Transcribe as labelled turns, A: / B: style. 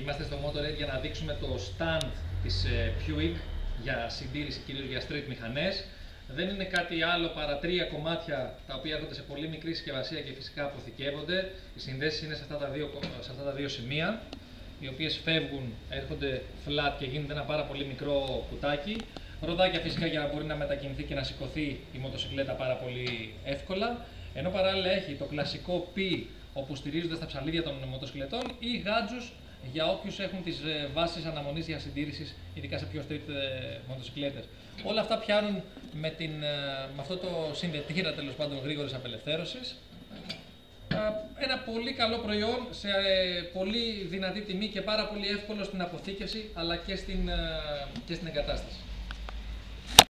A: Είμαστε στο Motorhead για να δείξουμε το stand της ε, Puig για συντήρηση κυρίως για street μηχανές. Δεν είναι κάτι άλλο παρά τρία κομμάτια τα οποία έρχονται σε πολύ μικρή συσκευασία και φυσικά αποθηκεύονται. Οι συνδέσεις είναι σε αυτά τα δύο, σε αυτά τα δύο σημεία, οι οποίες φεύγουν, έρχονται flat και γίνεται ένα πάρα πολύ μικρό κουτάκι. Ροδάκια φυσικά για να μπορεί να μετακινηθεί και να σηκωθεί η μοτοσυκλέτα πάρα πολύ εύκολα. Ενώ παράλληλα έχει το κλασικό P όπου στηρίζονται στα ψαλίδια των μοτοσυκλετών ή γάτζους για όποιους έχουν τις βάσεις αναμονής για συντήρησης, ειδικά σε πιο street ε, μοτοσυκλέτες. Όλα αυτά πιάνουν με, την, ε, με αυτό το συνδετήρα τέλος πάντων γρήγορης απελευθέρωσης. Ένα πολύ καλό προϊόν σε ε, πολύ δυνατή τιμή και πάρα πολύ εύκολο στην αποθήκευση αλλά και στην, και στην εγκατάσταση.